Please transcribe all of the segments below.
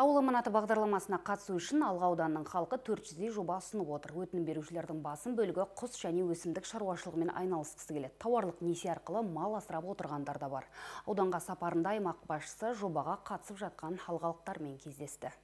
Ауыл аманаты бағдарламасына қатысу үшін Алға ауданының халқы 400 жоба ұсынып отыр. Өтінім берушілердің басым бөлігі құс және өсімдік шаруашылығымен айналысқысы келеді. Тауарлық несие арқылы мал асырап отырғандар да бар. Ауданға сапарында аймақ басшысы жобаға қатысып жатқан халықаралықтармен кездесті.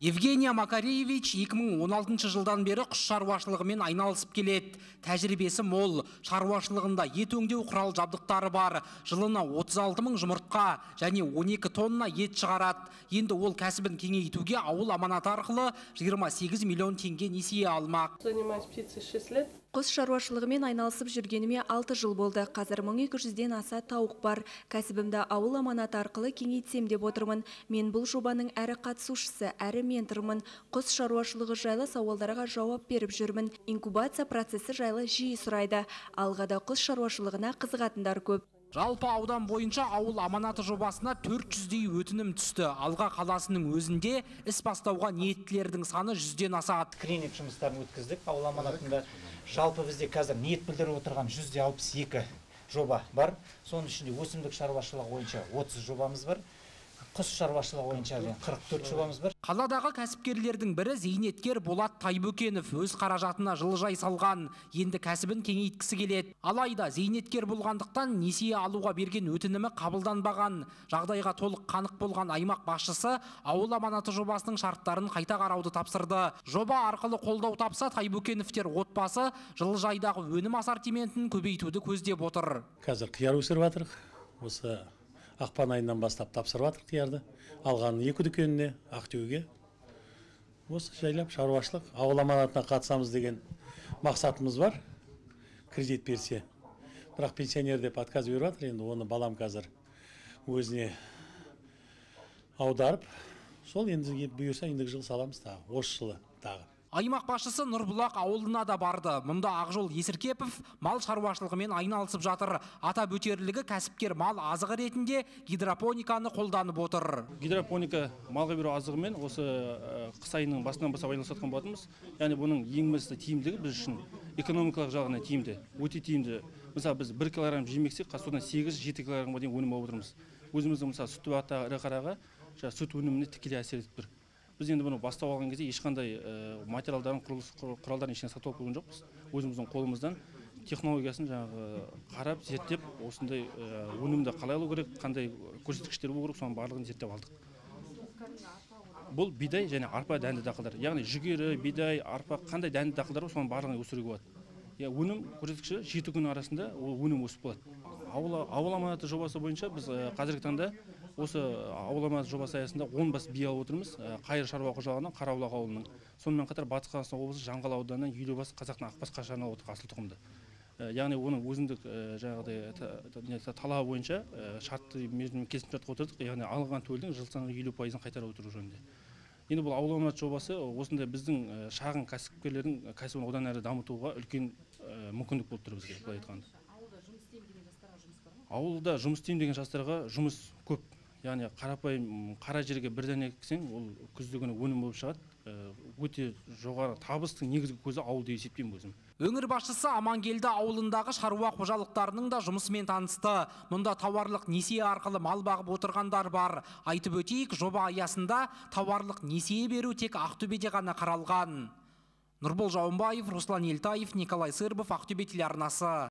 Евгения Макаревич 2016 жылдан бері құс шаруашылығымен айналысып келеді. Тәжірибесі мол, шаруашылығында ет өңдеу құрал жабдықтары бар. Жылына 36 мың жұмыртқа және 12 тонна ет шығарады. Енді ол кәсібін кеңейтуге ауыл аманаты арқылы 28 миллион теңге несие алмақ. Занимаюсь птицей 6 лет. Құс шаруашылығымен айналысып жүргеніме 6 жыл болды. Қазір 1200-ден аса тауық бар. Кәсібімді ауыл аманаты арқылы кеңейтсем деп отырмын. Мен бұл жобаның әрі қатысушысы, әрі ментормын. Құс шаруашылығы жайлы сауалдарға жауап беріп жүрмін. Инкубация процесі жайлы жиі сұрайды. Алғада құс шаруашылығына қызығатындар көп. Жалпы аудан бойынша ауыл аманаты жобасына 400-дей өтінім түсті. Алға қаласының өзінде іс бастауға ниеттілердің саны жүзден асады. Скрининг жұмыстарын өткіздік ауыл аманатында. Жалпы бізде қазір ниет білдіріп отырған 162 жоба бар. Соның ішінде өсімдік шаруашылығы бойынша 30 жобамыз бар құс шаруашылығы бойынша 44 жобамыз бар. Қаладағы кәсіпкерлердің бірі зейнеткер болат тайбөкенов өз қаражатына жылыжай салған. Енді кәсібін кеңейткісі келеді. Алайда зейнеткер болғандықтан несие алуға берген өтінімі қабылданбаған. Жағдайға толық қанық болған аймақ басшысы ауыл аманаты жобасының шарттарын қайта қарауды тапсырды. Жоба арқылы қолдау тапса тайбөкеновтер отбасы жылыжайдағы өнім ассортиментін көбейтуді көздеп отыр. Қазір қияр өсіріп жатырық. Осы ақпан айынан бастап тапсырып жатырмық қиярды алған екі дүкеніне ақтөбеге. Осы жайлап шаруашылық ауыл аманатына қатысамыз деген мақсатымыз бар. Кредит берсе. Бірақ пенсионер деп отказ беріп жатыр енді оны балам қазір өзіне аударып сол енді бұйырса ендігі жылы саламыз тағы осы жылы тағы. Аймақ басшысы нұрбұлақ ауылына да барды. Мұнда ақжол есіркепов мал шаруашылығымен айналысып жатыр. Атап өтерлігі кәсіпкер мал азығы ретінде гидропониканы қолданып отыр. Гидропоника малға беру азығымен осы қыс айының басынан бастап айналысып жатқан болатынбыз. Яғни бұның ең басты тиімділігі біз үшін экономикалық жағынан тиімді өте тиімді. Мысалы біз бір килограмм жем ексек содан сегіз жеті килограммға дейін өнім алып отырмыз. Өзіміздің мысалы сүт бата ірі қараға сүт өніміне тікелей әсер етіп тұр. Біз енді бұны бастап алған кезде ешқандай материалдарын құрылыс құралдарын ештеңе сатып алып көрген жоқпыз. Өзіміздің қолымыздан технологиясын жаңағы қарап зерттеп осындай өнімді қалай алу керек қандай көрсеткіштер болу керек соның барлығын зерттеп алдық. Бұл бидай және арпа дәнді дақылдар. Яғни жүгері бидай арпа қандай дәнді дақылдар бар соның барлығын өсіруге болады. Иә өнім көрсеткіші жеті күн арасында ол өнім өсіп ауыл ауыл аманаты жобасы бойынша біз қазіргі таңда осы ауыл аманаты жобасы аясында он бас бие алып отырмыз. Қайыр шаруа қожалығынан қараулақ ауылының. Сонымен қатар батыс қазақстан облысы жаңғал ауданынан елу бас қазақтың ақбас қашаны алып отыр асыл тұқымды. Яғни оның өзіндік жаңағыдай талабы бойынша шартты мерзіммен келісімшартқа отырдық. Яғни алынған төлдің жыл сайынғы елу пайызын қайтарып отыру жөнінде. Енді бұл ауыл аманат жобасы осындай біздің шағын кәсіпкерлердің кәсібін одан әрі дамытуға үлкен мүмкіндік болып тұр бізге былай айтқанда. Ауылда жұмыс істеймін деген жастарға жұмыс көп. Яғни қарапайым қара жерге бір дәнеексең ол күздігүні өнім болып шығады. Өте жоғары табыстың негізгі көзі ауыл деп есептеймін өзім. Өңір басшысы амангелді ауылындағы шаруа қожалықтарының да жұмысымен танысты. Мұнда тауарлық несие арқылы мал бағып отырғандар бар. Айтып өтейік жоба аясында тауарлық несие беру тек ақтөбеде ғана қаралған. Нұрбол жауынбаев руслан елтаев николай сырбов ақтөбе телеарнасы.